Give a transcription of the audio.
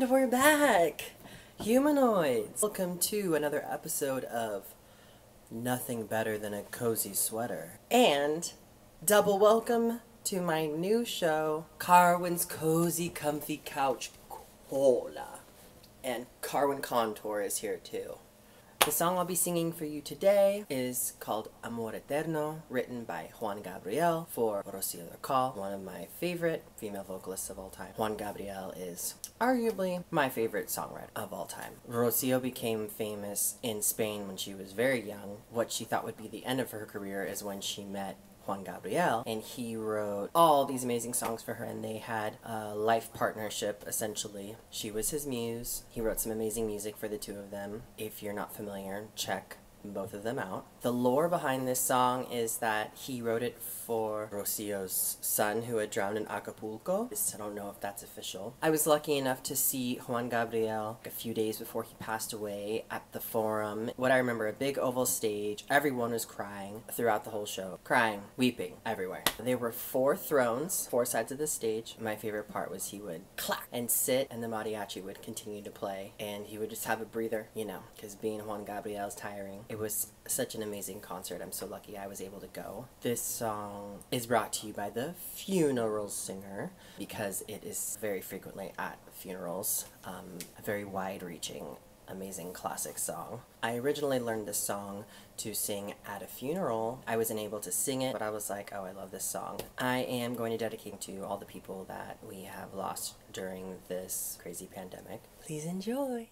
And we're back! Humanoids! Welcome to another episode of Nothing Better Than a Cozy Sweater. And double welcome to my new show, Carwin's Cozy Comfy Couch Cola. And Carwin Contour is here too. The song I'll be singing for you today is called Amor Eterno, written by Juan Gabriel for Rocio Durcal, one of my favorite female vocalists of all time. Juan Gabriel is arguably my favorite songwriter of all time. Rocio became famous in Spain when she was very young. What she thought would be the end of her career is when she met Juan Gabriel, and he wrote all these amazing songs for her, and they had a life partnership essentially. She was his muse. He wrote some amazing music for the two of them. If you're not familiar, check both of them out. The lore behind this song is that he wrote it for Rocio's son who had drowned in Acapulco. I don't know if that's official. I was lucky enough to see Juan Gabriel a few days before he passed away at the forum. What I remember, a big oval stage. Everyone was crying throughout the whole show. Crying, weeping, everywhere. There were four thrones, four sides of the stage. My favorite part was he would clap and sit and the mariachi would continue to play and he would just have a breather, you know, because being Juan Gabriel is tiring. It was such an amazing concert. I'm so lucky I was able to go. This song is brought to you by the Funeral Singer because it is very frequently at funerals. Um, a very wide reaching amazing classic song. I originally learned this song to sing at a funeral. I wasn't able to sing it, but I was like, oh, I love this song. I am going to dedicate to all the people that we have lost during this crazy pandemic. Please enjoy.